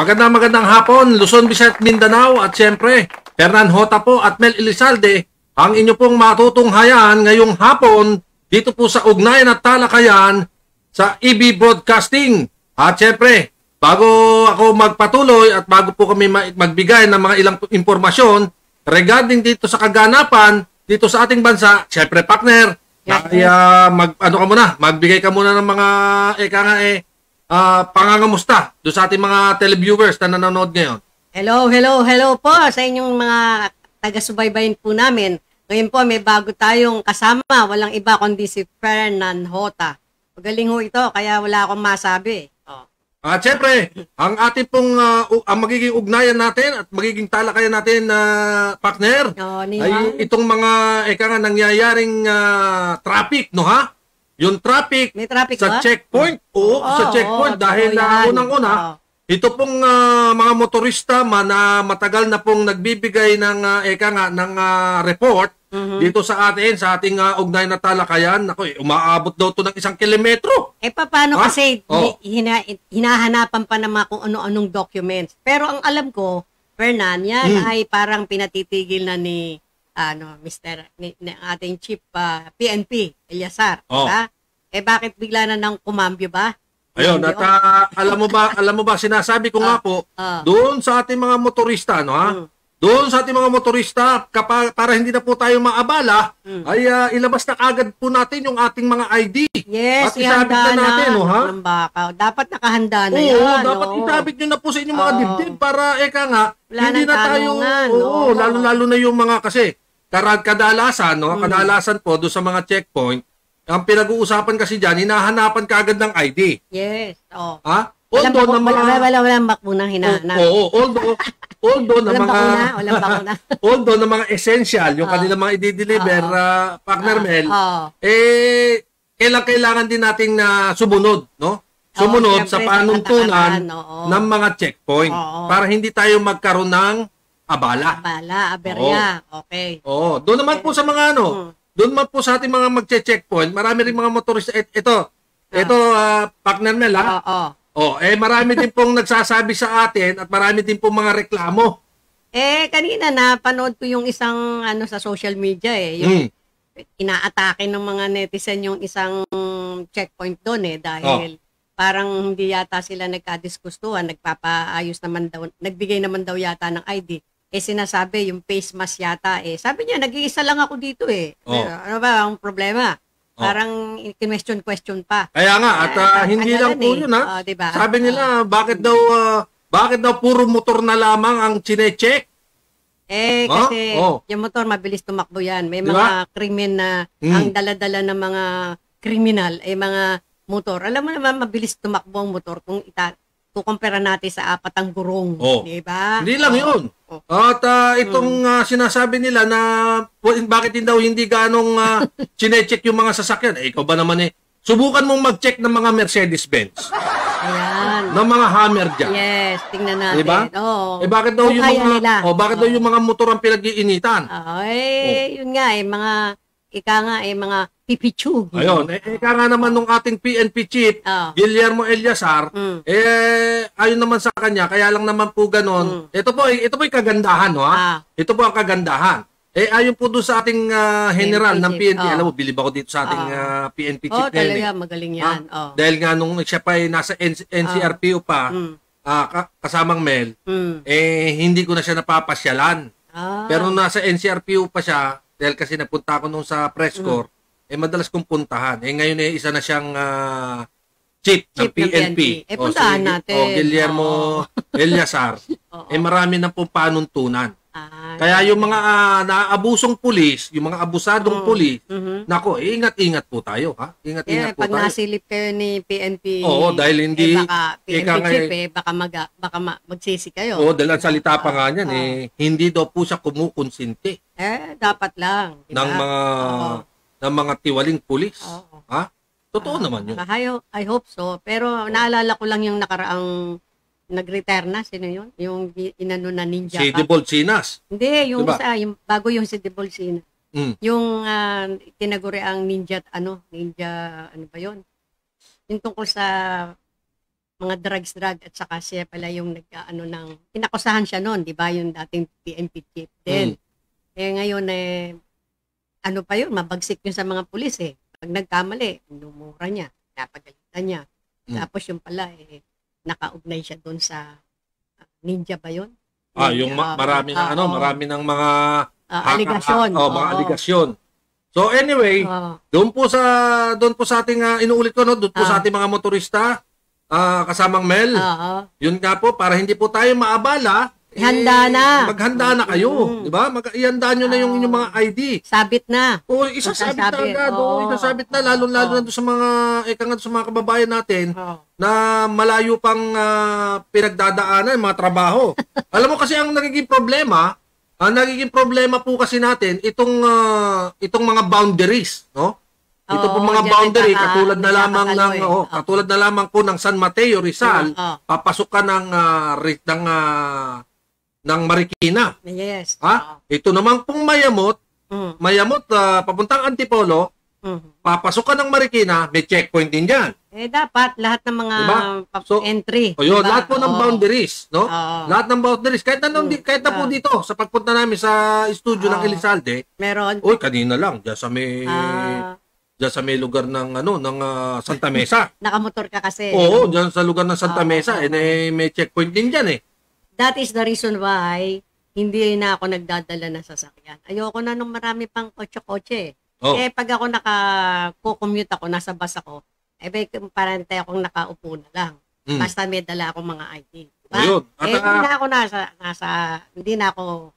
Magandang magandang hapon, Luzon, Visayas, Mindanao at siyempre, Fernan Hota po at Mel Elizalde, ang inyo pong matutunghayan ngayong hapon dito po sa Ugnayan at Talakayan sa EB Broadcasting. At siyempre, bago ako magpatuloy at bago po kami ma- magbigay ng mga ilang impormasyon regarding dito sa kaganapan dito sa ating bansa, siyempre partner, Yes, kaya mag ano ka muna, magbigay ka muna ng mga eka nga eh ah, pangangamusta do sa ating mga televiewers na nanonood ngayon. Hello, hello, hello po sa inyong mga taga-subaybayin po namin. Ngayon po may bago tayong kasama. Walang iba kundi si Fernan Hota. Magaling ho ito, kaya wala akong masabi. Oh. At syempre, ang ating pong ah, u- ang magiging ugnayan natin at magiging talakayan natin na partner Oh, ay itong mga eka nga nangyayaring ah, traffic, no ha? Yung traffic May traffic sa ba? checkpoint. Oo, Oo, sa checkpoint oo, dahil totoo na yan. unang-una, Oo. ito pong ah, mga motorista man na matagal na pong nagbibigay ng ah, eka nga ng ah, report Mhm. dito sa atin sa ating uh, ugnay na talakayan. Nako, eh, umaabot daw to ng isang kilometro. Eh paano Ha? kasi Oh. hina, hinahanapan pa naman kung ano-anong documents. Pero ang alam ko, Fernan, yan Hmm. ay parang pinatitigil na ni ano, Mr. ni, ni ating chief ah, PNP, Eliasar, Oh. diba? Eh bakit bigla na nang kumambyo ba? Ayun, at ah, alam mo ba, alam mo ba sinasabi ko nga po, ah. doon sa ating mga motorista, no ha? Mm. Doon sa ating mga motorista, kapa, para hindi na po tayo maabala, Mm. ay ah, ilabas na agad po natin yung ating mga ID. Yes, At isabit na natin, no, ha? Baka. Dapat nakahanda na Oo, yan. dapat oo. isabit nyo na po sa inyong mga Oo. dibdib para, eka nga, Wala hindi na tayo, tanungan, oo, oo. lalo-lalo na yung mga, kasi, karag kadalasan, no, Mm. kadalasan po doon sa mga checkpoint, ang pinag-uusapan kasi dyan, hinahanapan ka agad ng ID. Yes. Oh. Ha? Walang, Although baku- na wala, mga... wala, walang bakunang hinahanap. Oo, oo, although, although na Walang mga... bakuna, walang bakuna. although na mga essential, yung Oo. kanilang mga i-deliver, Oo. ah, partner Ah, Mel, oo. eh, kailangan, kailangan din nating na sumunod, no? Sumunod Oo, sa panuntunan ng mga checkpoint Oo. para hindi tayo magkaroon ng abala. Bala, aberya. Okay. Oo. Doon naman po sa mga ano, Hmm. doon naman po sa ating mga magche-checkpoint, marami rin mga motorista. Et- Ito, ito, ah, partner Mel, ha? Oo. Oh, eh marami din pong nagsasabi sa atin at marami din pong mga reklamo. Eh, kanina napanood ko yung isang ano sa social media eh. Yung Mm. inaatake ng mga netizen yung isang checkpoint doon eh. Dahil Oh. parang hindi yata sila nagkadiskustuhan. Nagpapaayos naman daw, nagbigay naman daw yata ng ID. Eh sinasabi yung face mask yata eh. Sabi niya, nag-iisa lang ako dito eh. Oh. Pero, ano ba ang problema? Oh. Parang question-question pa. Kaya nga at ah, Ah, hindi ano lang po eh. yun ha. Oh, diba? Sabi nila bakit daw ah, bakit daw puro motor na lamang ang chine-check? Eh, Ah, kasi oh. yung motor, mabilis tumakbo yan. May Di mga krimen na Mm. ang daladala ng mga kriminal ay mga motor. Alam mo naman, mabilis tumakbo ang motor kung ita kukumpara natin sa apat ang gurong. Oh. Di ba? Hindi lang Oh. 'yun. Oh. At ah, itong ah, sinasabi nila na bakit din daw hindi ganong uh, chine-check yung mga sasakyan. Eh, ikaw ba naman eh subukan mong mag-check ng mga Mercedes-Benz, Ayan. ng mga Hammer diyan. Yes, tingnan natin. Di ba? Oo. Eh bakit daw yung mga nila. Oh, bakit daw yung mga motor ang pinag-iinitan? Oo, eh, yun nga eh, mga, ika nga eh, mga pipichu. Ayun, eh, eh kaya nga naman nung ating PNP chief, Oh. Guillermo Eliasar, Mm. eh ayon naman sa kanya, kaya lang naman po ganon. Ito po, ito po 'yung kagandahan, no ha? Mm. Ah. Ito po ang kagandahan. Eh ayon po doon sa ating ah, general PNP ng PNP, oh. alam mo, bilib ako dito sa ating ah, PNP chief Oh, talaga, eh. magaling yan. Oh. Dahil nga nung siya pa ay nasa N- NCRPO pa, Mm. ah, ka- kasamang Mel, Mm. eh hindi ko na siya napapasyalan. Ah. Pero nasa NCRPO pa siya, dahil kasi napunta ako nung sa press Mm. corps, eh madalas kong puntahan. Eh ngayon eh isa na siyang ah, chief, ng Chief ng PNP. PNP. Eh, puntahan natin. O, Guillermo Eliasar. Oo. eh marami na pong panuntunan. Ah, Kaya yung mga ah, naabusong pulis, yung mga abusadong Mm. pulis, mhm. nako, eh, ingat-ingat po tayo, ha? Ingat-ingat po pag tayo. nasilip kayo ni PNP, Oo, dahil hindi- eh, baka PNP chief eh. eh, baka, mag, baka ma- magsisi kayo. Oo, dahil ang salita pa nga niyan, Oo. eh, hindi daw po siya kumukonsinti Eh, dapat lang. di ng mga Oo. ng mga tiwaling pulis. Oo. Ha? Totoo naman yun. Ah, I, I hope so. Pero naalala ko lang yung nakaraang nag-retire na. Sino yun? Yung inano na ninja. Si. Debolsinas. Hindi, yung Diba? isa, yung, bago yung si Debolsina. Mm. Yung ah, tinaguri ang ninja, ano, ninja, ano ba yun? Yung tungkol sa mga drugs drug at saka siya pala yung nag ano ng pinakusahan siya noon, 'di ba? Yung dating PNP chief din. Eh ngayon eh ano pa yun, mabagsik yun sa mga pulis eh. Pag nagkamali, numura niya, napagalitan niya. Mm. Tapos yung pala eh nakaugnay siya doon sa ah, ninja ba yun? Ah, yung ma- marami ng ah, ano, marami ng mga haka- aligasyon. Oh, mga aligasyon. So anyway, Oo. doon po sa doon po sa ating ah, inuulit ko no, doon po Ah. sa ating mga motorista, ah, kasamang Mel. Oo. Yun nga po para hindi po tayo maabala. Eh, Handa na. Maghanda na kayo, Mm. 'di ba? Mag ihanda nyo na yung Oo. inyong mga ID. Sabit na. O isasabit na agad, oo. oh, isasabit na lalo-lalo Oo. na doon sa mga ika nga sa mga kababayan natin Oo. na malayo pang ah, pinagdadaanan, mga trabaho. Alam mo kasi ang nagiging problema, ang nagiging problema po kasi natin itong ah, itong mga boundaries, no? Ito po mga boundary nagkaka- katulad na lamang ng eh. oh, katulad na lamang po ng San Mateo Rizal, Oo. papasok ka ng ah, ri- ng ah, ng Marikina. Yes. Ha? Ito naman pong Mayamot, Mm. Mayamot ah, papuntang Antipolo, Mm. papasok ka ng Marikina, may checkpoint din diyan. Eh dapat lahat ng mga Diba? So, entry. O yun, diba? lahat po ng Oo. boundaries, no? Oo. Lahat ng boundaries. Kahit na, nung di- kahit na po Ah. dito, sa pagpunta namin sa studio ng Oo. Elizalde, Meron. uy, kanina lang, dyan sa may, Ah, dyan sa may lugar ng, ano, ng ah, Santa Mesa. nakamotor ka kasi. Oo, dyan sa lugar ng Santa Oo, Mesa, eh, may, checkpoint din dyan eh. That is the reason why hindi na ako nagdadala ng sasakyan. Ayoko na nung marami pang kotse-kotse. Oh. Eh, pag ako naka-commute ako, nasa bus ako, eh, may parante akong nakaupo na lang. Mm. Basta may dala akong mga ID. Diba? Ayun. At, eh, hindi na ako nasa, nasa, hindi na ako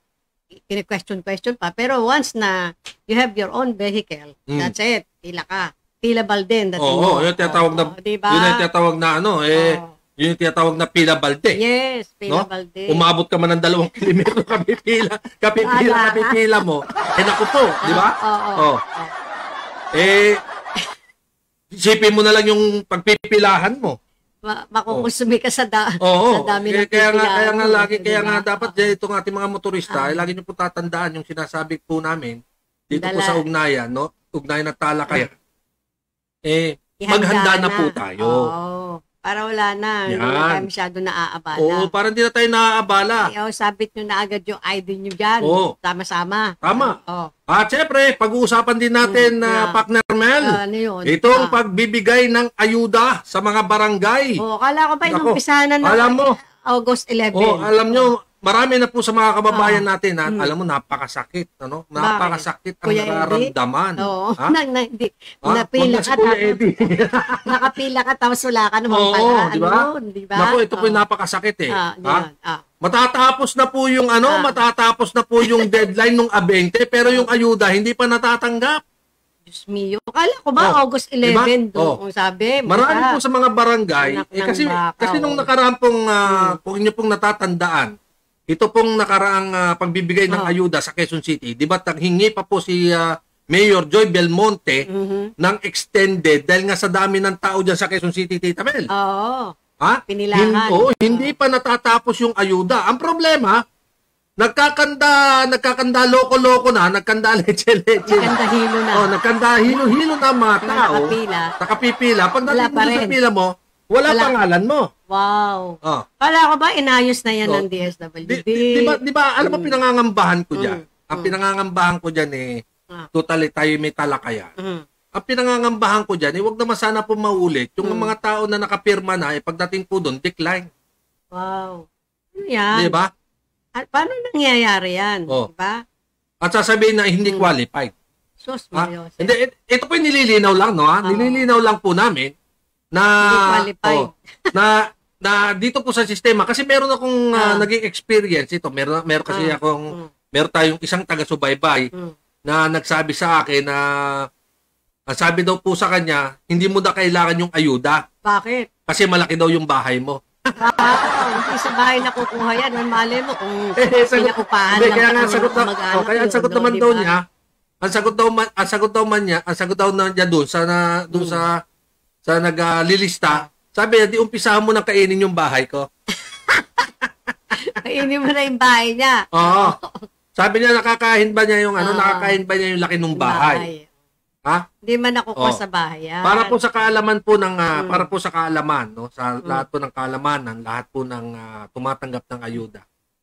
kine-question-question pa. Pero once na you have your own vehicle, Mm. that's it. Pila ka. Pila dating Oo, mo. yun yung tinatawag na, diba? yun yung tinatawag na, ano, eh, Oo. Yun yung tinatawag na pila balde. Yes, pila No? balde. Umabot ka man ng dalawang kilometro, kapipila, kapipila, Ala. kapipila mo. Eh, naku po, di ba? Oo. Oh. Eh, isipin mo na lang yung pagpipilahan mo. Ma- makukusumi ka sa, da- Oo. sa dami kaya, ng kaya nga, kaya nga lagi, kaya nga dapat Oo. eh, itong ating mga motorista, Ah. eh, lagi niyo po tatandaan yung sinasabi po namin dito po Dala. sa ugnayan, no? Ugnayan at talakayan. Eh, Ihanda maghanda na po tayo. Oo. Para wala na. Hindi na Yan. tayo masyado naaabala. oo, parang hindi na tayo naaabala. Ayaw, sabit nyo na agad yung ID nyo dyan. Oo. Sama-sama. Tama. Oo. At syempre, pag-uusapan din natin na yeah. partner Mel, ano yun? itong Ah. pagbibigay ng ayuda sa mga barangay. Oo, kala ko ba Nako, inumpisahan na alam mo. August 11? Oh, alam nyo, marami na po sa mga kababayan natin, ha? Mm. alam mo, napakasakit, ano? Napakasakit ang Kuya nararamdaman. Oo. Ha? Na, na, hindi. Ha? Napila na ka. Kuya tapos- Eddie. nakapila ka tapos wala ka naman Oo, pala. di ba? Ano yun, di ba? Naku, ito po yung Oo. napakasakit eh. Ah, ha? Ah. Matatapos na po yung ano, Ah. matatapos na po yung deadline ng A20, pero yung ayuda hindi pa natatanggap. Diyos mio. Kala ko ba Oh, August 11 diba? doon Oh. sabi. Marami Mara. po sa mga barangay, Anak eh, kasi, baka, kasi nung oh. nakaraan pong, ah, kung inyo pong natatandaan, ito pong nakaraang ah, pagbibigay ng Oh. ayuda sa Quezon City, di ba hingi pa po si ah, Mayor Joy Belmonte Mhm. ng extended dahil nga sa dami ng tao dyan sa Quezon City, Tita Mel. Oo. ha? pinilahan. Hin- oo, hindi pa natatapos yung ayuda. Ang problema, nagkakanda, nagkakanda loko-loko na, nagkanda leche-leche na. Maganda hilo na. Oh, nagkanda hilo-hilo na mga tao. nakapila. Nakapipila. Pagdating Wala mo pa sa pila mo, wala, Wala. pangalan mo. Wow. Oh. Kala ko ba inayos na yan Oh. ng DSWD? Di, di, di ba, di ba, alam mo Mm. pinangangambahan ko diyan? Mm. Ang Mm. pinangangambahan ko diyan eh, Ah. totally tayo may talakayan. Mhm. Ang pinangangambahan ko diyan, eh, wag naman sana po maulit. Yung Mm. mga tao na nakapirma na, eh, pagdating po doon, decline. Wow. Ano yan? Di ba? At paano nangyayari yan? Oh. Di ba? At sasabihin na hindi Mm. qualified. Sus, Ha? Mario. Hindi, it- ito po yung nililinaw lang, no? Ha? Oo. Nililinaw lang po namin na, oh, na, na dito po sa sistema, kasi meron akong ah, Ah. naging experience ito. Meron, meron kasi Ah. akong, Mm. meron tayong isang taga-subaybay Mm. na nagsabi sa akin na, ang sabi daw po sa kanya, hindi mo na kailangan yung ayuda Bakit? kasi malaki daw yung bahay mo. Ah, sa bahay nakukuha yan. Ang mali mo kung Eh, sagot- pinakupahan Hindi, lang kaya ka nga ng sagot na, oh, kaya ang sagot naman daw niya, ang sagot daw man, ang sagot daw man niya, ang sagot daw na niya doon sa na, doon Mm. sa sa naglilista, sabi niya, di umpisahan mo nang kainin yung bahay ko. Kainin mo na yung bahay niya. Oo. Sabi niya, nakakain ba niya yung ano, Ah. nakakain ba niya yung laki ng bahay? Ha? Hindi man nakukuha Oh. sa bahay yan. Para po sa kaalaman po ng ah, Mm. para po sa kaalaman no sa Mm. lahat po ng kaalamanan, lahat po ng ah, tumatanggap ng ayuda.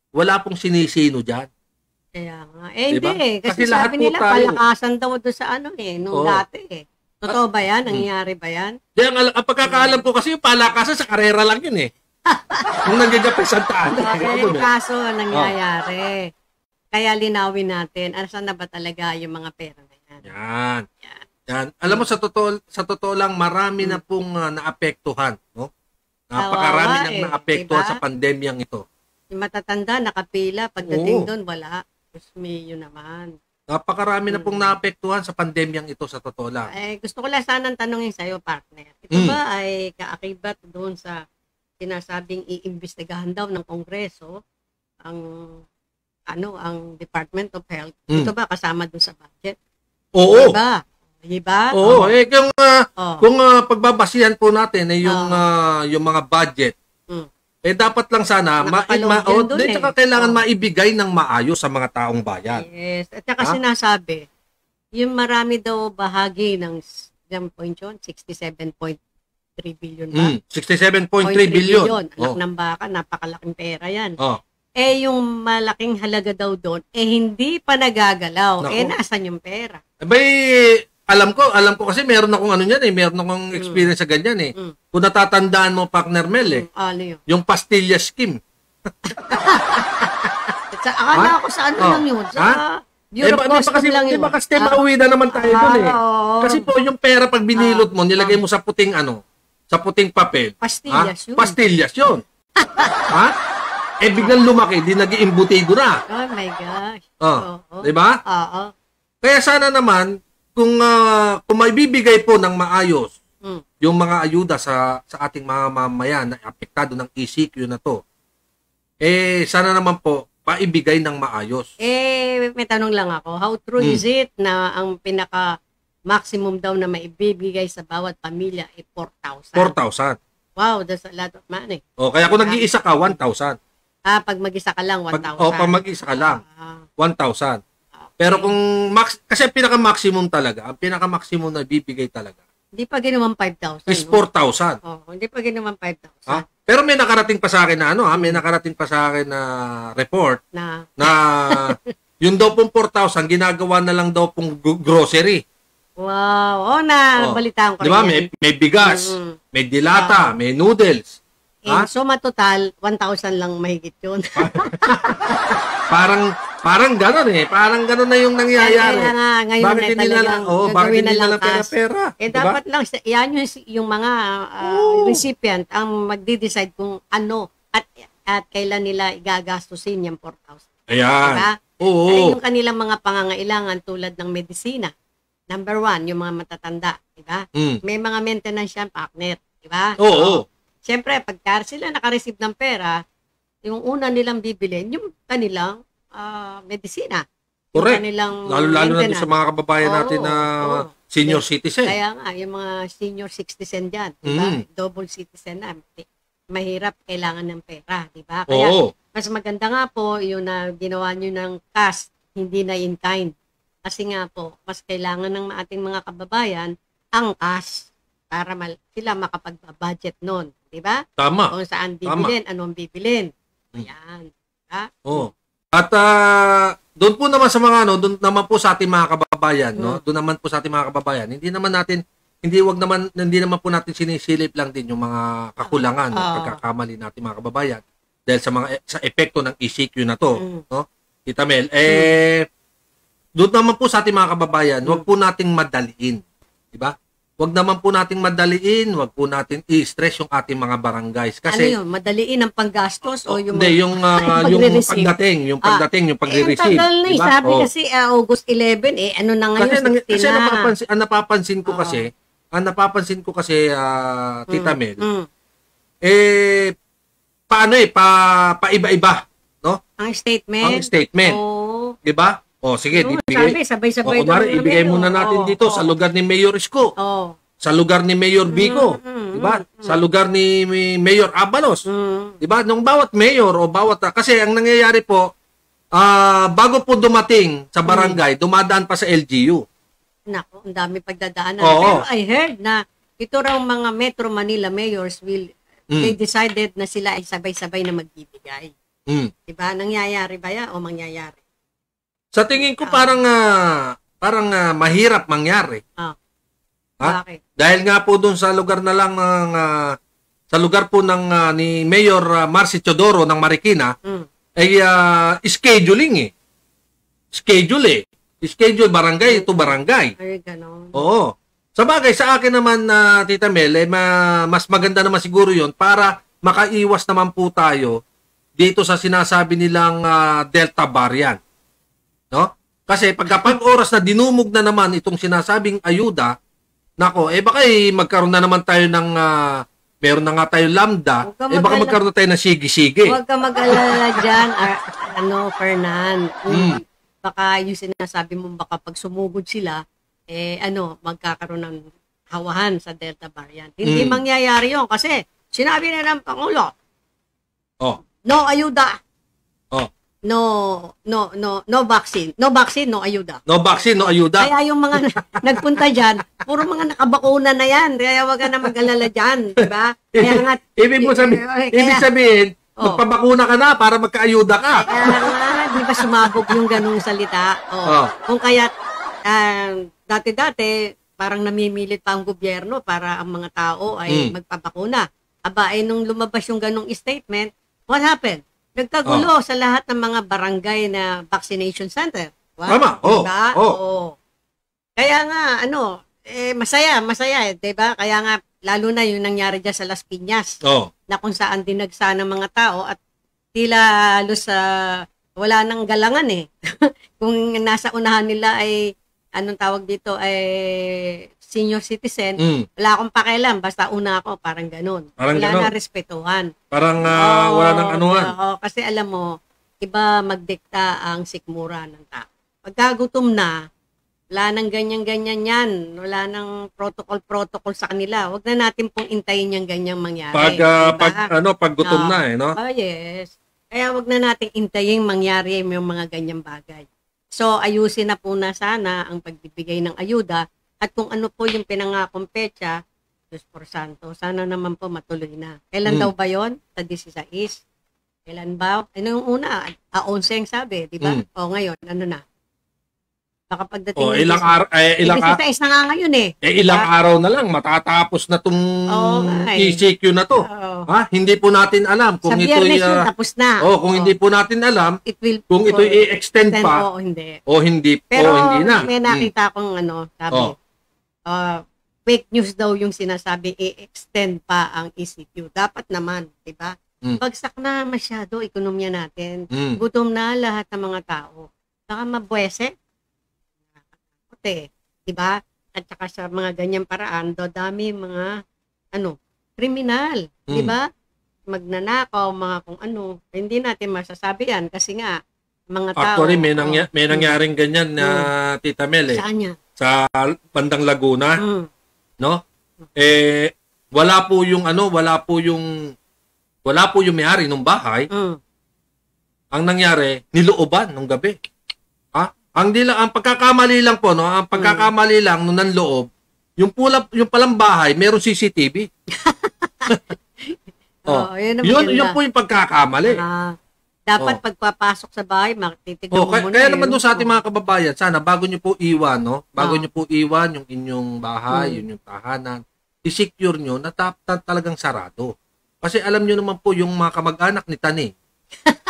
Wala pong sinisino diyan. Kaya nga. Eh, Diba? hindi eh. Kasi, Kasi lahat sabi po nila, tayo- palakasan daw doon sa ano eh, nung Oo. dati eh. Totoo ba yan? Hmm. Nangyayari ba yan? Di ang, ang pagkakaalam ko kasi yung palakasan sa karera lang yun eh. Nung sa Santa Ana. Okay, Ano ba? kaso nangyayari. Kaya linawin natin, asan na ba talaga yung mga pera na yan? Yan. Yan. Alam mo sa totoo sa totoo lang marami na pong ah, naapektuhan, no? Napakarami Kawawa nang eh, naapektuhan diba? sa pandemyang ito. Yung matatanda, nakapila, pagdating Oo. doon, wala. Diyos mío naman. Napakarami na pong Mm. naapektuhan sa pandemyang ito sa totoo lang. Eh, gusto ko lang sanang tanongin sa'yo, partner. Ito Mm. ba ay kaakibat doon sa sinasabing iimbestigahan daw ng Kongreso ang ano ang Department of Health. Mm. Ito ba kasama doon sa budget? Oo. Diba? Diba? Oo, eh kung ah, Oh. kung ah, pagbabasihan po natin ay yung Ah. ah, yung mga budget Mm. Eh dapat lang sana ma, ma, oh, dun eh. tsaka kailangan Oh. maibigay ng maayos sa mga taong bayan. Yes. At saka Ha? sinasabi, yung marami daw bahagi ng ilang point yun? 67.3 billion ba? Mm, 67.3 billion. Anak Oh. ng baka, napakalaking pera yan. Oh. Eh, yung malaking halaga daw doon, eh, hindi pa nagagalaw. Nako. Eh, nasan yung pera? Abay, alam ko, alam ko kasi meron akong ano yan eh, meron akong experience sa ganyan eh. Mm. Kung natatandaan mo, partner Mel eh, Ano yun? yung pastilla scheme. Sa, akala ko sa ano Oh. lang yun? Sa Ha? Bureau Eh, ba- di ba Custom kasi, lang yun. ba kasi Ah, mauwi na naman tayo ah, dun eh. oo. Kasi po yung pera pag binilot mo, nilagay mo sa puting ano, sa puting papel. Pastillas ha? yun. Pastillas yun. ha? Eh biglang lumaki, di naging imbutigo na. Oh my gosh. Oh, Oo. di ba? Oo. Kaya sana naman kung ah, kung maibibigay po ng maayos Mm. yung mga ayuda sa sa ating mga mamamayan na apektado ng ECQ na to. Eh sana naman po paibigay ng maayos. Eh, may tanong lang ako. How true Hmm. is it na ang pinaka maximum daw na maibibigay sa bawat pamilya ay 4,000? 4,000. Wow, that's a lot of money. O kaya kung nag-iisa ka 1,000. Ah, pag mag-isa ka lang, 1,000. Pag, o pag mag-isa ka lang Ah, 1,000. Pero kung max kasi ang pinaka-maximum talaga, ang pinaka-maximum na bibigay talaga Hindi pa ginawan 5,000. is no? 4,000. Oh, hindi pa ginawan 5,000 Ha? Pero may nakarating pa sa akin na ano, ha? may nakarating pa sa akin na report na na yung daw pong 4,000 ginagawa na lang daw pong grocery. wow, oh na Oh. balitaan ko Di ba? May, may bigas, Mm. may dilata, may noodles. And so matotal 1,000 lang mahigit 'yun. Parang parang gano'n eh. Parang gano'n na yung nangyayari. Kaya nga ngayon bakit na hindi na lang, talagang oh, bakit na lang pera-pera? Eh Di ba? dapat lang yan yung yung mga Oo. recipient ang magde-decide kung ano at at kailan nila igagastusin yung 4,000. Ayan. Diba? Oo. Ay, yung kanilang mga pangangailangan tulad ng medisina. Number one, yung mga matatanda. Diba? Mm. May mga maintenance yan, partner. Diba? Oo. Siyempre, pagka sila nakareceive ng pera, yung una nilang bibilin, yung kanilang ah, medisina. Yung Correct. kanilang Lalo-lalo na sa mga kababayan Oo, natin na oo. senior citizen. Kaya nga, yung mga senior citizen dyan? Mm. Double citizen na. Mahirap, kailangan ng pera, di ba? Kaya, Oo. mas maganda nga po yung na ginawa nyo ng cash, hindi na in kind. Kasi nga po, mas kailangan ng ating mga kababayan ang cash para mal sila makapag-budget nun. Di ba? Tama. Kung saan Tama. bibilin, anong bibilin. Mm. Ayan. Ha? Oo. At ah, doon po naman sa mga ano, doon naman po sa ating mga kababayan, no? Hmm. Doon naman po sa ating mga kababayan. Hindi naman natin hindi wag naman hindi naman po natin sinisilip lang din yung mga kakulangan, Ah. pagkakamali natin mga kababayan dahil sa mga sa epekto ng ECQ na to, Mm. no? Tita Mel, eh doon naman po sa ating mga kababayan, wag po nating madaliin, di ba? Wag naman po nating madaliin, wag po natin i-stress yung ating mga barangays kasi ano yun? Madaliin ang panggastos o yung... hindi, yung, ah, Ay, yung pagre-receive. pagdating, yung pagdating, yung eh, ang pagre-receive. tagal na eh. diba? Sabi Oh. kasi ah, August 11 eh. Ano na ngayon? kasi, nang, 16 kasi na. napapansin, ang napapansin ko Oo. kasi, ang napapansin ko kasi, ah, Tita Mel, Mm. eh, paano eh, pa, paiba-iba, no? Ang statement. Ang statement. Oo. Di ba? O, sige, Yun, ibigay. sabi, sabay-sabay. O, kunwari, na ibigay muna natin Oo, dito oo. sa lugar ni Mayor Isko, Oo. sa lugar ni Mayor Vico, Mm, mm, di ba? mm, Sa lugar ni Mayor Abalos, Mm. Di ba? Nung bawat mayor o bawat kasi ang nangyayari po ah bago po dumating sa barangay, dumadaan pa sa LGU. Nako, ang dami pagdadaanan. Oo. Pero I heard na ito raw mga Metro Manila mayors will, Mm. they decided na sila ay sabay-sabay na magbibigay. Mm. Diba? Nangyayari ba yan o mangyayari? Sa tingin ko parang ah, parang ah, mahirap mangyari. Ah. Ha? Bakit? Dahil nga po doon sa lugar na lang ng ah, sa lugar po ng ah, ni Mayor ah, Marcy Teodoro ng Marikina Mm. ay ah, scheduling eh. Schedule eh. Schedule barangay ito barangay. Ay, ganon. Oo. Sa bagay, sa akin naman na Tita Mel, eh, ma- mas maganda naman siguro yon para makaiwas naman po tayo dito sa sinasabi nilang ah, Delta variant. No? Kasi pagkapag oras na dinumog na naman itong sinasabing ayuda, nako, eh baka eh, magkaroon na naman tayo ng, ah, meron na nga tayo lambda, eh baka magkaroon na tayo ng sige-sige. Huwag ka mag-alala dyan, ar- ano, Fernan. Mm. Baka yung sinasabi mo, baka pag sumugod sila, eh, ano, magkakaroon ng hawahan sa Delta variant. Hindi Mm. mangyayari yon kasi sinabi na ng Pangulo, Oh, no ayuda, oh. No, no, no, no vaccine. No vaccine, no ayuda. No vaccine, no ayuda. Kaya yung mga na- nagpunta dyan, puro mga nakabakuna na yan. Kaya wag ka na mag-alala dyan, di ba? Kaya nga, ibig mo sabihin, Eh, kaya- ibig sabihin, Oh. magpabakuna ka na para magkaayuda ka. Kaya nga, di ba sumabog yung ganung salita? Oh. Oh. Kung kaya, ah, dati-dati, parang namimilit pa ang gobyerno para ang mga tao ay Mm. magpapakuna. Aba, ay nung lumabas yung ganung statement, what happened? Nagkagulo sa lahat ng mga barangay na vaccination center. Wow, Tama, oh, diba? oh. Oo. Kaya nga, ano, eh, masaya, masaya, eh, diba? Kaya nga, lalo na yung nangyari dyan sa Las Piñas Oh. na kung saan dinagsa ng mga tao at tila halos sa wala nang galangan eh. kung nasa unahan nila ay anong tawag dito ay senior citizen, Mm. wala akong pakialam basta una ako parang ganun. Parang wala ganun. na respetuhan. Parang ah, Oo, wala nang anuhan. oo, kasi alam mo, iba magdikta ang sikmura ng tao. Pagkagutom na, wala nang ganyan-ganyan yan. Wala nang protocol-protocol sa kanila. Huwag na natin pong intayin yung ganyang mangyari. Pag, ah, diba? pag, ano, pag gutom Oo. na eh, no? Oh, yes. Kaya wag na nating intayin mangyari yung mga ganyang bagay. So, ayusin na po na sana ang pagbibigay ng ayuda at kung ano po yung pinangakong petsa, Diyos por Santo, sana naman po matuloy na. Kailan Mm. daw ba yon? Sa 16. Kailan ba? Ano yung una? Ah, 11 ang sabi, di ba? Mm. O ngayon, ano na? Baka pagdating O, ng ilang, ar- eh, ilang, ar- 16 na nga ngayon eh. eh, ilang araw na lang, matatapos na tong nga eh. ECQ na to. Oo. Ha? Hindi po natin alam kung Sa ito'y, biyernes yun, ah, tapos na. oh, kung Oo. hindi po natin alam it will kung ito'y i-extend pa oo, hindi. o hindi Pero o hindi na. may Mm. nakita akong ano, sabi, Oh. Uh, fake news daw yung sinasabi, i-extend pa ang ECQ. Dapat naman, di ba? Mm. Bagsak na masyado ekonomiya natin. Mm. Gutom na lahat ng mga tao. Saka mabwese. Nakakatakot eh. Di ba? At saka sa mga ganyang paraan, do dami mga, ano, kriminal. Di Mm. ba? Magnanakaw, mga kung ano. Hindi natin masasabi yan kasi nga, mga tao. Actually, may, nangya- may nangyaring ganyan na Tita Mel eh, Sa kanya. Sa bandang Laguna, Mm. no? Eh, wala po yung ano, wala po yung wala po yung may-ari ng bahay. Mm. Ang nangyari, nilooban nung gabi. Ha? Ang dila ang pagkakamali lang po, no? Ang pagkakamali lang nung nanloob, yung pula yung palang bahay, meron CCTV. Oh. Oh, yun, Yun, yun po yung pagkakamali. Ah, dapat Oh. pagpapasok sa bahay, makititignan Oh, mo kaya, muna. kaya yun. naman doon sa ating mga kababayan, sana bago nyo po iwan, no? Bago Ah. nyo po iwan yung inyong bahay, Mm. yung inyong tahanan, i-secure nyo na tap, ta- talagang sarado. Kasi alam nyo naman po yung mga kamag-anak ni Taning.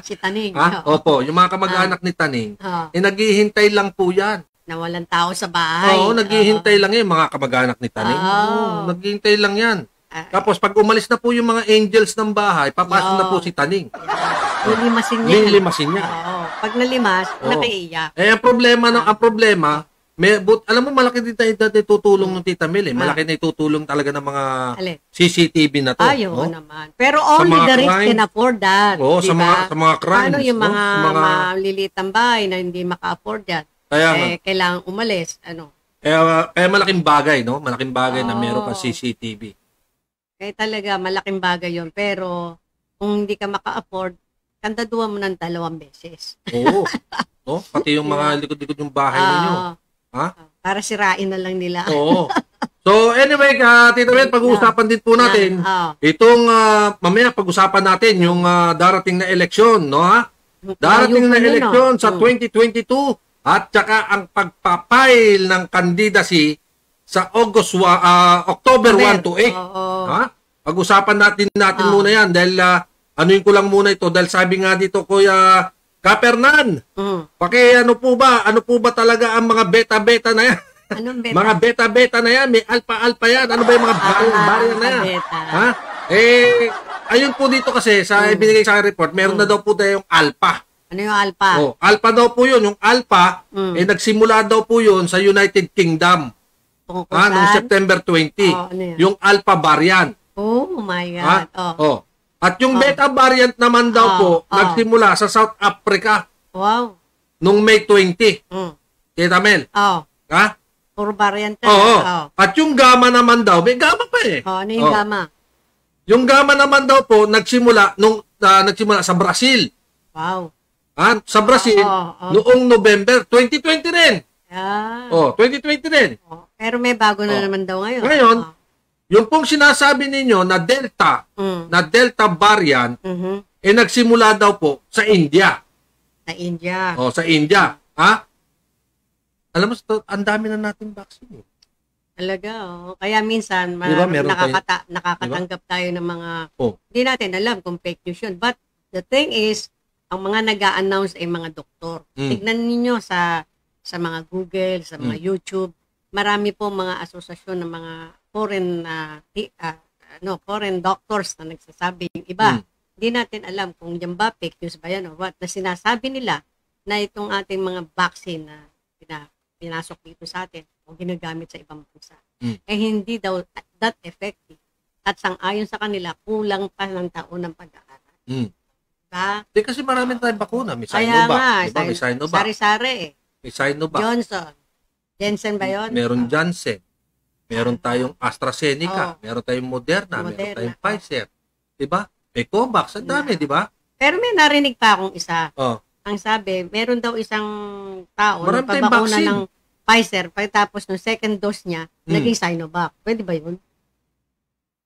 Si Taning. Ha? oo. Opo, yung mga kamag-anak ni Taning, Ah, eh naghihintay lang po yan. nawalan tao sa bahay. Oo, naghihintay lang yan, mga kamag-anak ni Taning. Oo. Oo, naghihintay lang yan. Ah, Tapos pag umalis na po yung mga angels ng bahay, papasok na po si Taning. lilimasin niya. Lilimasin niya. Oo. Pag nalimas, Oo. nakiiyak. Eh, ang problema, ng, ang problema, may, but, alam mo, malaki din tayo dati tutulong ng Tita Mel. Eh. Malaki na itutulong talaga ng mga Alin? CCTV na to. Ayaw no? naman. Pero only the rich crime- can afford that. Oo, sa di mga, sa mga crimes. Paano yung no? mga, Sa mga, malilitang bahay na hindi maka-afford yan? kaya, nga, eh, kailangan umalis. Ano? kaya, kaya malaking bagay, no? Malaking bagay na Oo. meron ka CCTV. Kaya talaga, malaking bagay yon Pero, kung hindi ka maka-afford, kandaduan mo ng dalawang beses. Oo. no? Pati yung mga likod-likod yung bahay ninyo. Ah, Ha? Para sirain na lang nila. Oo. So anyway, uh, Tito Mel, pag-uusapan din po natin Ah, itong ah, mamaya pag-usapan natin yung ah, darating na eleksyon, no ha? Darating na eleksyon oh. sa Mm. 2022 at saka ang pagpapail ng candidacy sa August ah, October 1 to 8. Oo. Ha? Pag-usapan natin natin Ah. muna 'yan dahil uh, anuin ko lang muna ito dahil sabi nga dito Kuya Kapernan, Mm. paki ano po ba? Ano po ba talaga ang mga beta-beta na 'yan? Anong beta? Mga beta-beta na 'yan, may alpha-alpha 'yan. Ano ba yung mga Ah, barrier na 'yan? beta. Ha? Eh ayun po dito kasi sa Mm. ibinigay sa akin report, meron na daw po tayong alpha. Ano yung alpha? Oh, alpha daw po 'yun, yung alpha Mm. eh nagsimula daw po 'yun sa United Kingdom. Tungkol Ah, noong? September 20. Oh, ano yung alpha variant. Oh my Ha? God. Oh. Oh. At yung Oh. beta variant naman daw Oh, po, oh. nagsimula sa South Africa Wow. nung May 20. Mm. Kita Mel? Oh. Ha? Puro variant ka. Oo. Oh. At yung gamma naman daw, may gamma pa eh. Oh, ano yung Oh. gamma? Yung gamma naman daw po, nagsimula nung ah, nagsimula sa Brazil. Wow. Ha? Sa Brazil, Oo, oo. noong November 2020 rin. Yeah. Oh, 2020 rin. Oh. Pero may bago na Oh. naman daw ngayon. Ngayon, Oh. Yung pong sinasabi ninyo na Delta, Mm. na Delta variant, Mhm. eh nagsimula daw po sa India. Sa India. Oh, sa India. Ha? Alam mo, ang dami na nating vaccine. eh. Talaga, oh. Kaya minsan, ma- Di ba, meron nakakata- nakakatanggap tayo ng mga, Oh. hindi natin alam kung fake news yun. But the thing is, ang mga nag announce ay mga doktor. Mm. Tignan ninyo sa sa mga Google, sa mga Mm. YouTube, marami po mga asosasyon ng mga foreign ah, ti- ah, ano, foreign doctors na nagsasabi yung iba. Mm. Hindi natin alam kung yan ba fake news ba yan or what. Na sinasabi nila na itong ating mga vaccine na pina, pinasok dito sa atin o ginagamit sa ibang bansa, Mm. eh hindi daw that effective. At sang-ayon sa kanila, kulang pa ng taon ng pag-aaral. Mm. Diba? Di kasi marami tayong bakuna. May Sinovac. Diba? May Sinovac. sari-sari eh. May Sinovac. Johnson. Jensen ba yun? Meron Janssen. Meron tayong AstraZeneca. Oo. Meron tayong Moderna. Meron Moderna. tayong Pfizer. Diba? May Covax. Ang dami, Yeah. diba? Pero may narinig pa akong isa. Oh. Ang sabi, meron daw isang tao Marami na pabakuna ng Pfizer, pagkatapos ng second dose niya, Hmm. naging Sinovac. Pwede ba yun?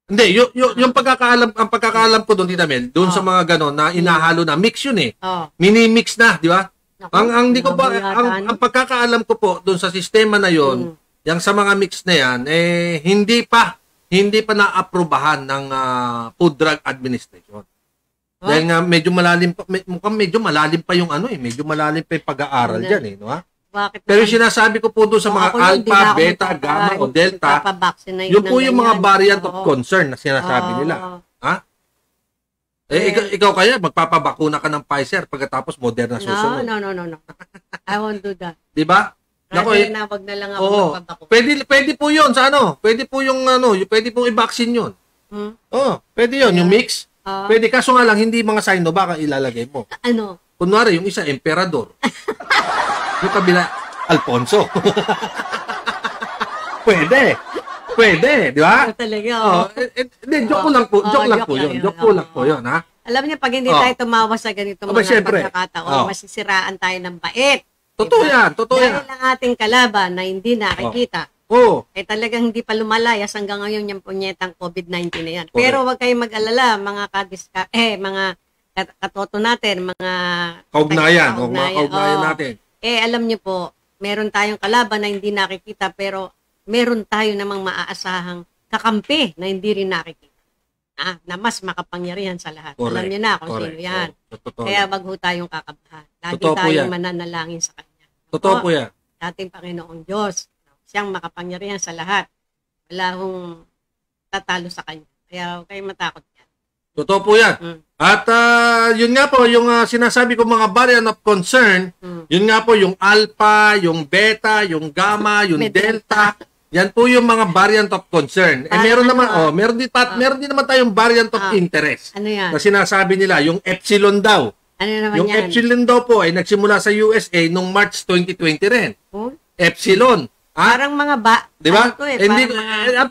Hindi, yung, yung, yung pagkakaalam, ang pagkakaalam ko doon, Tita Mel, doon Oh. sa mga ganon na inahalo na, mix yun eh. Oh. Mini-mix na, di ba? Naku, Ang, ang, di ko ba, ang, ang pagkakaalam ko po doon sa sistema na yon, Hmm. yung sa mga mix na yan, eh, hindi pa, hindi pa na-aprobahan ng ah, Food Drug Administration. Oh. Dahil nga medyo malalim pa, med- mukhang medyo malalim pa yung ano eh, medyo malalim pa yung pag-aaral dyan eh, no ha? Bakit Pero yung sinasabi ko po doon sa mga alpha, beta, gamma o delta, magpapavaccinate yun po ng yung mga variant of concern na sinasabi Oo. nila. Eh, ikaw, ikaw kaya, magpapabakuna ka ng Pfizer pagkatapos Moderna No, susunod. no, no, no, no. I won't do that. Di ba? Nako, eh, na wag na lang ako Oo. magpapako. Pwede, pwede po yun sa ano. Pwede po yung ano, yung- pwede po i-vaccine yun. Hmm? Oo, pwede yun. Yung mix. Ah, Pwede. Kaso nga lang, hindi mga Sinovac ang ilalagay mo. ano? Kunwari, yung isa, Emperador. yung kabila, Alfonso. pwede. Pwede, di ba? Ano talaga, Oh, oh. eh, eh, hindi, joke ko lang po. Oo, Joke lang po yun. Joke ko lang Oo. po yun, ha? Alam niyo, pag hindi Oh. tayo tumawa sa ganito Aba, mga syempre. pagkakataon, Oh. masisiraan tayo ng bait. Totoo Diba? yan, totoo Dahil yan. ang ating kalaban na hindi nakikita, Oo. eh talagang hindi pa lumalayas hanggang ngayon yung punyetang COVID-19 na yan. Correct. Pero wag kayong mag-alala, mga kadiska, eh, mga kat- katoto natin, mga Kaugnayan. O, mga kaugnayan. kaugnayan Oo. natin. Eh, alam niyo po, meron tayong kalaban na hindi nakikita, pero meron tayo namang maaasahang kakampi na hindi rin nakikita. Ah, na mas makapangyarihan sa lahat. Correct. Alam niyo na kung Correct. sino yan. Totoo Kaya wag ho tayong kakabahan. Lagi Totoo po tayong mananalangin sa Kanya. Totoo po yan. Dating Panginoong Diyos. Siyang makapangyarihan sa lahat. Wala hong tatalo sa Kanya. Kaya huwag kayong matakot yan. Totoo po yan. Mm. At ah, yun nga po, yung ah, sinasabi ko mga variant of concern, Mm. yun nga po yung alpha, yung beta, yung gamma, yung May delta. Yan po yung mga variant of concern. Eh meron ano, naman ah? oh, meron din pat, meron din naman tayong variant of Ah. interest. Ano yan? Na sinasabi nila, yung epsilon daw. Ano naman Yung yan? epsilon daw po ay nagsimula sa USA noong March 2020 rin. Oh, Epsilon. Ah, Parang mga ba... Di ba? Ano to eh, Hindi, mga eh, ang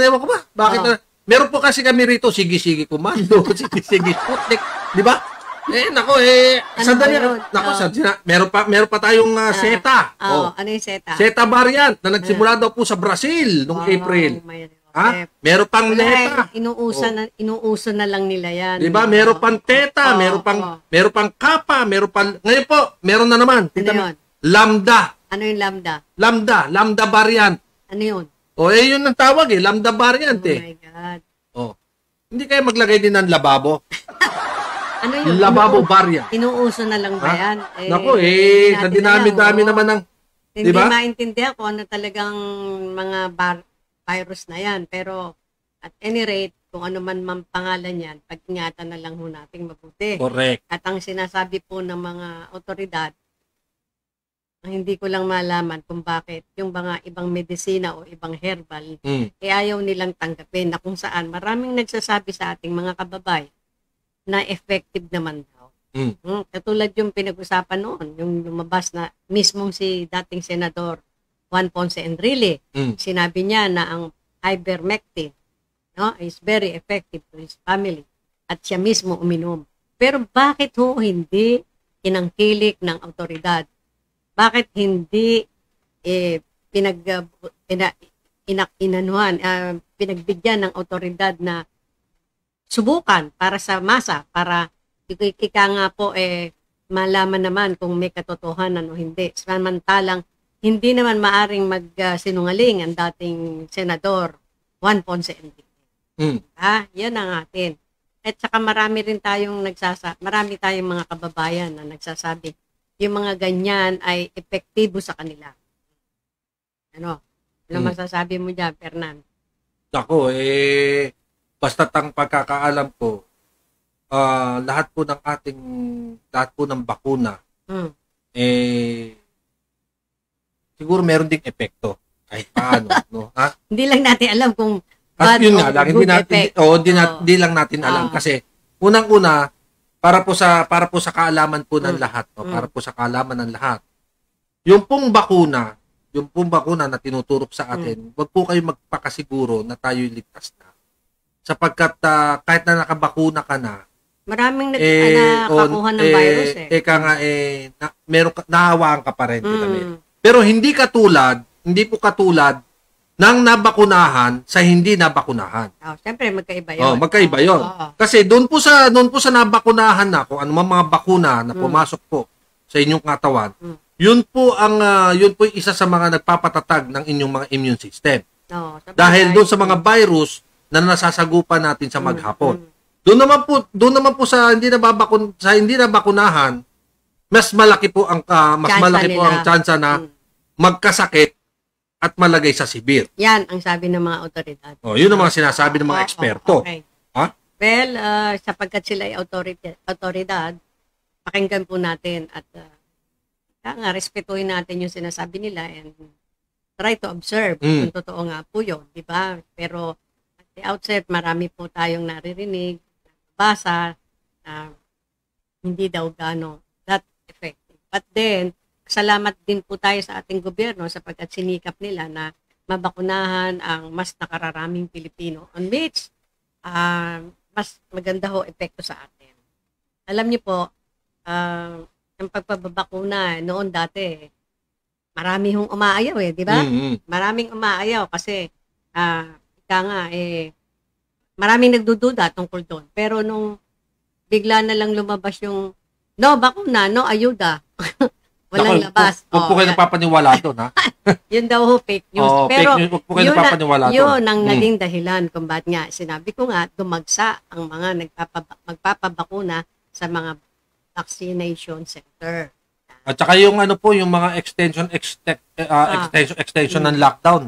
ewan ko ba? Bakit? Oo. na- meron po kasi kami rito, sige-sige komando, sige-sige Sputnik. Di ba? Eh, nako eh, Ano sandali. Nako, Oh. sa, sina- meron pa, meron pa tayong ah, seta. Oo, Oh. ano yung seta? Seta variant na nagsimula daw po sa Brazil noong Oh, April. may- Ha? okay. Meron pang Wala, neta. eh, inuuso na inuuso na lang nila 'yan. Di ba? Meron pang teta, Oo, meron pang oo. meron pang kapa, meron pang Ngayon po, meron na naman. Tita, Ano yun? Lambda. Ano yung lambda? Lambda, lambda variant. Ano yun? O eh yun ang tawag eh, lambda variant Oh eh. my God. Oh. Hindi kayo maglagay din ng lababo. Ano yun? Lababo Inuu- variant. Inuuso na lang ba Ha? yan? Nako hindi eh, sa natin dinami-dami naman ng Hindi Di ba? maintindihan kung ano talagang mga bar- virus na yan. Pero at any rate, kung ano man man pangalan yan, pag-ingatan na lang ho nating mabuti. correct. At ang sinasabi po ng mga otoridad, ang hindi ko lang malaman kung bakit yung mga ibang medisina o ibang herbal, Mm. eh ayaw nilang tanggapin na kung saan maraming nagsasabi sa ating mga kababay na effective naman daw. Mm. Katulad yung pinag-usapan noon, yung lumabas na mismong si dating senador Juan Ponce Enrile, Mm. sinabi niya na ang ivermectin no, is very effective to his family at siya mismo uminom. Pero bakit ho hindi kinangkilik ng autoridad? Bakit hindi eh, pinag uh, pina, inak, inanuhan, ah, pinagbigyan ng autoridad na subukan para sa masa para ik- ika nga po eh malaman naman kung may katotohanan o hindi. Samantalang hindi naman maaring magsinungaling ang dating senador Juan Ponce Enrique. Mm. Ha? Yan ang atin. At saka marami rin tayong nagsasa marami tayong mga kababayan na nagsasabi yung mga ganyan ay epektibo sa kanila. Ano? Ano Hmm. masasabi mo dyan, Fernan? Ako, eh, basta tang pagkakaalam ko, ah, lahat po ng ating, lahat po ng bakuna, Hmm. eh, siguro meron ding epekto. Kahit paano, no? Ha? Hindi lang natin alam kung At bad yun o nga lang, hindi natin, effect. oh, hindi, na, hindi lang natin alam. Oo. Kasi, unang-una, para po sa para po sa kaalaman po ng Mm. lahat, no? Mm. para po sa kaalaman ng lahat. Yung pong bakuna, yung pong bakuna na tinuturok sa atin, Mm. wag po kayo magpakasiguro na tayo'y ligtas na. Sapagkat ah, kahit na nakabakuna ka na, Maraming nag, eh, nakakuha ng eh, virus eh. Eka nga, eh, na, meron ka, nahawaan ka pa rin. Mm. Pero hindi katulad, hindi po katulad ng nabakunahan sa hindi nabakunahan. Oh, Siyempre, magkaiba yun. Oh, magkaiba 'yon. Oo. Kasi doon po sa doon po sa nabakunahan na kung ano mga bakuna na Mm. pumasok po sa inyong katawan, Mm. yun po ang ah, yun po yung isa sa mga nagpapatatag ng inyong mga immune system. Sa Dahil doon sa mga virus na nasasagupan natin sa maghapon. mm. Doon naman po doon naman po sa hindi nababakun sa hindi nabakunahan, mas malaki po ang ah, mas Tsansa malaki po nila. ang tsansa na Mm. magkasakit at malagay sa sibir. Yan ang sabi ng mga otoridad. Oh, yun ang mga sinasabi ng mga Oo, eksperto. Okay. Ha? Well, ah, sapagkat sila ay autoridad, autoridad, pakinggan po natin at uh, nga, respetuhin natin yung sinasabi nila and try to observe Mm. kung totoo nga po yun, di ba? Pero the outset, marami po tayong naririnig, basa, na hindi daw gano that effective. But then, salamat din po tayo sa ating gobyerno sapagkat sinikap nila na mabakunahan ang mas nakararaming Pilipino on which ah, mas maganda ho epekto sa atin. Alam niyo po, ah, ang pagpababakuna noon dati, marami hong umaayaw eh, di ba? Mm, mm. Maraming umaayaw kasi ah ika nga eh maraming nagdududa tungkol doon. Pero nung bigla na lang lumabas yung no bakuna, no ayuda. Walang Naku, labas. Huwag po Oh, kayo yan. napapaniwala doon, ha? Yun daw ho, fake news. Oo, Pero fake news. Huwag po kayo yun, na, napapaniwala doon. yun ang Mm. naging dahilan kung bakit nga sinabi ko nga dumagsa ang mga nagpapaba, magpapabakuna sa mga vaccination center. At saka yung ano po, yung mga extension, exte- uh, Ah. extension, extension Mm. ng lockdown.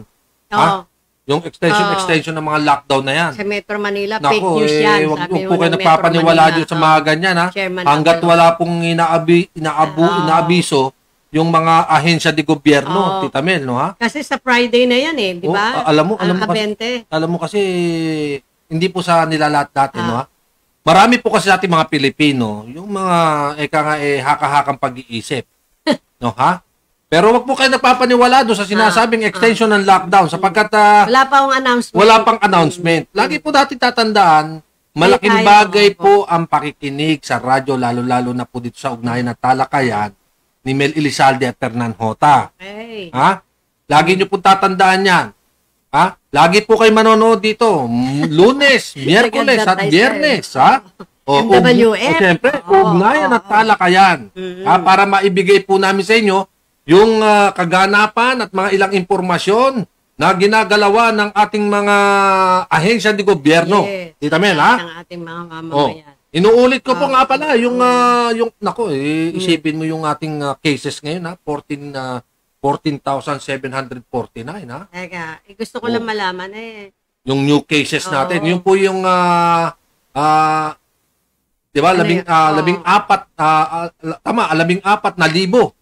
Oo, Ha? Yung extension, Oo. extension ng mga lockdown na yan. sa Metro Manila, fake Naku, news eh, yan. wag, Sabi wag ho po kayo nagpapaniwala dito sa mga ganyan, ha? Chairman Hanggat wala pong inaabi, inaabu, Oo. inaabiso yung mga ahensya de gobyerno, Oo. Tita Mel, no, ha? Kasi sa Friday na yan eh, di Oh, ba? a- alam mo, alam mo kasi, alam mo kasi, hindi po sa nilalat natin, Ah. no, ha? Marami po kasi natin mga Pilipino, yung mga, eka nga, eh, haka-hakang pag-iisip. no, ha? Pero wag po kayo nagpapaniwala doon sa sinasabing extension ng lockdown sapagkat ah, Wala pa akong announcement. wala pang announcement. Lagi po natin tatandaan malaking bagay po ang pakikinig sa radyo, lalo-lalo na po dito sa ugnayan at talakayan ni Mel Elizalde at Fernan Hota. Okay. Ha? Lagi nyo po tatandaan yan. Ha? Lagi po kayo manonood dito. Lunes, Miyerkules at Biyernes. Ha? O, MWF. O, siyempre, ugnayan at talakayan. Ha? Para maibigay po namin sa inyo yung ah, kaganapan at mga ilang impormasyon na ginagalawa ng ating mga ahensya de gobyerno. Yes. Tita Mel, ha? Ang ating mga Oh. mamamayan. Inuulit ko po Ah. nga pala yung ah, yung nako Hmm. eh isipin mo yung ating ah, cases ngayon ha 14 ah, 14,749 ha Teka, eh, gusto ko Oh. lang malaman eh. yung new cases Oo. natin yung po yung ah ah, 'di ba Ano labing ah, Oo. labing apat ah, ah, tama labing apat na libo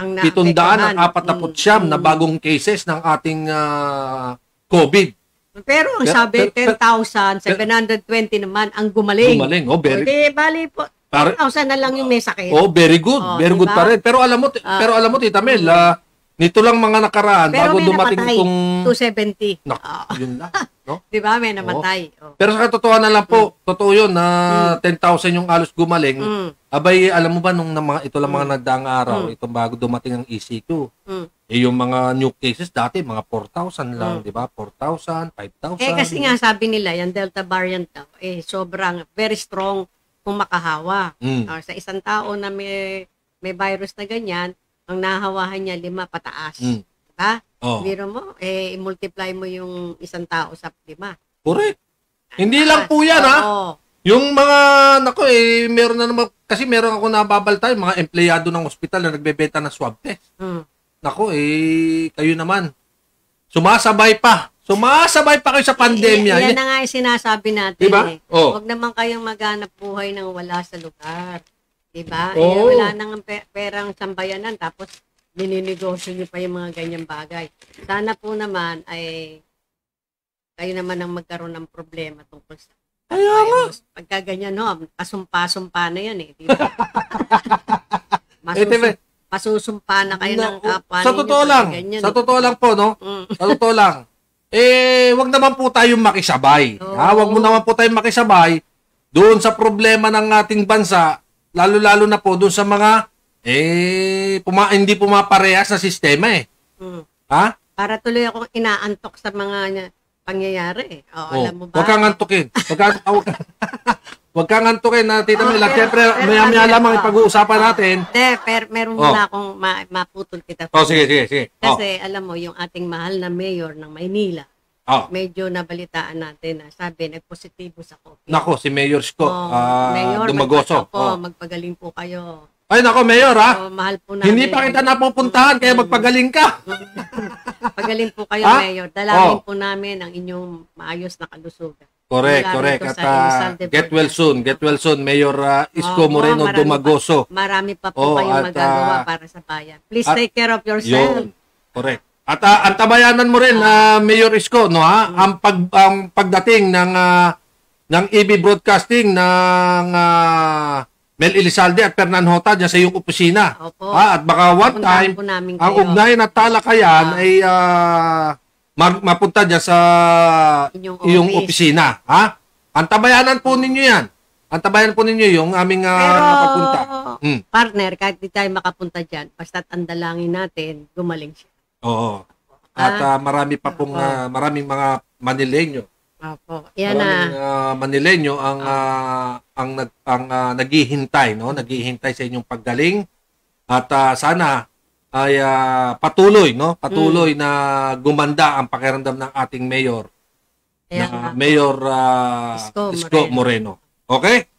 Ang pitundaan naapektuhan. ang apat na Mm, na bagong cases ng ating ah, COVID Pero ang sabi, pero- 10,720 naman ang gumaling. gumaling oh very Hindi, bali po. Pare- 10,000 na lang yung may sakit. Oh, very good. Oh, very good diba? pa rin. Pero alam mo, Ah. pero alam mo Tita Mel, ah, nito lang mga nakaraan Pero bago may dumating namatay. itong 270. Nak, Oo. yun lang, no? Di ba? May namatay. Oh. Pero sa katotohanan lang po, totoo yun na 10,000 yung alos gumaling. Mm. Abay, alam mo ba nung na mga, ito lang mga nagdaang araw, Mm. itong bago dumating ang ECQ. Mm. Eh yung mga new cases dati mga 4,000 lang, Mm. di ba? 4,000, 5,000. Eh kasi nga sabi nila, yung Delta variant daw, eh sobrang very strong kung makahawa. Mm. Ah, sa isang tao na may may virus na ganyan, ang nahawahan niya lima pataas. Mm. Diba? Oh, Biro mo, eh, i-multiply mo yung isang tao sa lima. correct. Hindi lang po yan, ha? Oo. Yung mga, nako eh, meron na naman, kasi meron ako nababalta, yung mga empleyado ng ospital na nagbebenta ng swab test. Mm. Nako eh, kayo naman. Sumasabay pa. Sumasabay pa kayo sa pandemya. Eh, yan na nga yung sinasabi natin. Diba? Eh. Oh. Huwag naman kayong maghanap buhay ng wala sa lugar. Diba? Oo. Eh, wala nang pe- perang sambayanan tapos bininegosyo niyo pa yung mga ganyang bagay. Sana po naman ay kayo naman ang magkaroon ng problema tungkol sa nga. virus. Pagka ganyan, no, kasumpa-sumpa na yan eh. Diba? Eh, diba? Masusum- masusumpa na kayo ng Na- kapwa sa totoo lang, ganyan, sa totoo lang po, no? Mm. Sa totoo lang. Eh, wag naman po tayong makisabay. Oo. Ha? Wag mo naman po tayong makisabay doon sa problema ng ating bansa, lalo-lalo na po doon sa mga eh puma, hindi pumaparehas na sistema eh. Mm. Ha? Para tuloy akong inaantok sa mga pangyayari eh. O, Oh, alam mo ba? Huwag kang antukin. Huwag kang, ah, huwag kang, huwag kang antukin na Tita Oh, syempre, pero maya-maya lamang oh. ipag-uusapan natin. Hindi, pero meron Oh. muna akong ma- maputol kita. Oh, sige, sige, sige. Oh, Kasi alam mo, yung ating mahal na mayor ng Maynila, oh. medyo nabalitaan natin na sabi, nagpositibo sa COVID. Nako, si Mayor Sco, Oh, ah, Mayor, Dumagoso. magpa- po, Oh. magpagaling po kayo. Ay, nako, Mayor, ha? Oh, mahal po namin. Hindi pa kita napupuntahan, kaya magpagaling ka. Pagaling po kayo, Ha? Mayor. Dalangin Oh. po namin ang inyong maayos na kalusugan. Correct, Mula correct. rito At sa ah, Rizal de get Borja. well soon, get well soon, Mayor ah, Isko Oo, Moreno marami Dumagoso. Pa, marami pa po Oh, kayong at, magagawa ah, para sa bayan. Please at- take care of yourself. Yun. Correct. At ah, ang tabayanan mo rin, ah, Mayor Isko, no ha? Ang pag ang pagdating ng ah, ng EB Broadcasting ng ah, Mel Elizalde at Fernan Hota dyan sa iyong opisina. Opo. Ah, at baka one time, ang ugnayan at talakayan Ah. ay mag, mapunta dyan sa Inyong iyong office. opisina. Ha? Ang tabayanan po ninyo yan. Ang tabayanan po ninyo yung aming ah, Pero, pagpunta. Mm. partner, kahit di tayo makapunta dyan, basta't ang dalangin natin, gumaling siya. Oo. At ah, marami pa pong ah, maraming mga Manileño. Opo. Yan na. Maraming ah, Manileño ang ah, ang nag ang ah, naghihintay, no? Naghihintay sa inyong paggaling. At ah, sana ay ah, patuloy, no? Patuloy Mm. na gumanda ang pakiramdam ng ating mayor Kaya na nga. Mayor ah, Isko Isko Moreno. Okay?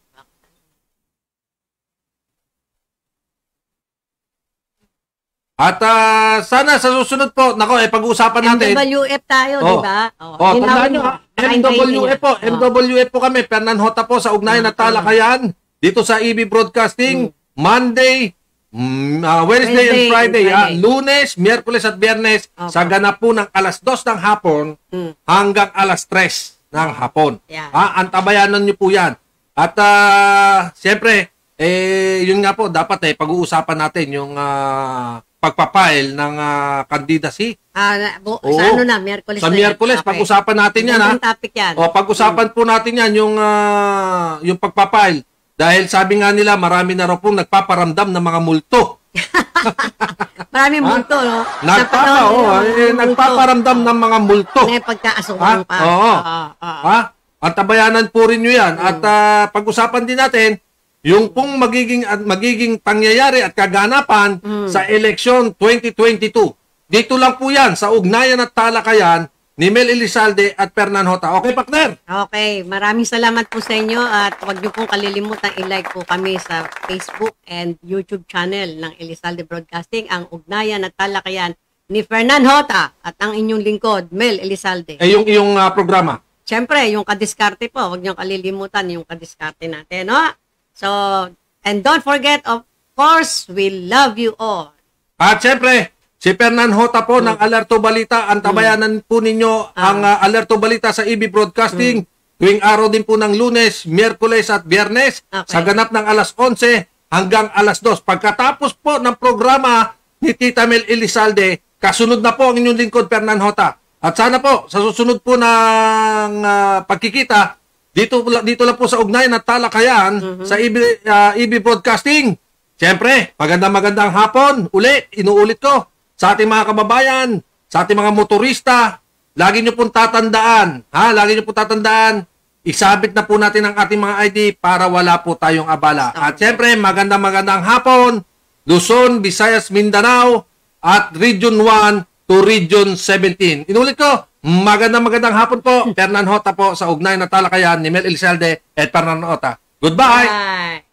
At ah, sana sa susunod po, nako, eh, pag-uusapan natin. MWF tayo, Oh. di ba? Oh, Oh, tandaan nyo, ha? MWF po. Oh. MWF po kami. Fernan Hota po sa Ugnayan at Talakayan. Dito sa EB Broadcasting. Monday, mm, ah, Wednesday, and Wednesday and Friday. ah. Friday. Lunes, Miyerkules at Biyernes. Opo. Sa ganap po ng alas 2 ng hapon Mm. hanggang alas 3 ng hapon. Yeah. Ah, antabayanan nyo po yan. At ah, siyempre, eh, yun nga po, dapat eh, pag-uusapan natin yung ah, pagpapile ng ah, candidacy. Ah, na- bu- Oo. sa ano na, Miyerkules Sa na. Miyerkules, Okay. pag-usapan natin yan ha. Magandang topic yan. O pag-usapan po natin yan yung ah, yung pagpapile. Dahil sabi nga nila marami na raw pong nagpaparamdam ng mga multo. Maraming multo, no? Nagpapa, panahon oh, eh, multo. nagpaparamdam ng mga multo. May Ha? pagkaasukang pa. Oo. Oo, oo. Ha? At tabayanan po rin nyo yan. At ah, pag-usapan din natin yung pong magiging at magiging pangyayari at kaganapan sa eleksyon 2022. Dito lang po yan sa ugnayan at talakayan ni Mel Elizalde at Fernan Hota. Okay, partner? Okay, maraming salamat po sa inyo at huwag niyo pong kalilimutan i-like po kami sa Facebook and YouTube channel ng Elizalde Broadcasting, ang ugnayan at talakayan ni Fernan Hota at ang inyong lingkod, Mel Elizalde. Eh, yung iyong ah, programa. Siyempre, yung kadiskarte po, huwag niyo kalilimutan yung kadiskarte natin, no? So, and don't forget, of course, we love you all. At syempre, si Fernan Hota po ng Alerto Balita. Antabayanan po ninyo ang ah, Alerto Balita sa EB Broadcasting tuwing araw din po ng lunes, miyerkules at biyernes Okay. sa ganap ng alas 11 hanggang alas 2. Pagkatapos po ng programa ni Tita Mel Elizalde, kasunod na po ang inyong lingkod Fernan Hota. At sana po, sa susunod po ng ah, pagkikita, dito, dito lang po sa ugnayan at talakayan sa EB, ah, EB Broadcasting. Siyempre, magandang magandang hapon. Uli, inuulit ko. Sa ating mga kababayan, sa ating mga motorista, lagi nyo pong tatandaan, ha? Lagi nyo pong tatandaan, isabit na po natin ang ating mga ID para wala po tayong abala. At siyempre, magandang magandang hapon, Luzon, Visayas, Mindanao, at Region 1 to Region 17. Inulit ko, magandang magandang hapon po, Fernan Hota po sa Ugnay na Talakayan ni Mel Elizalde at Fernan Hota. Goodbye! Bye!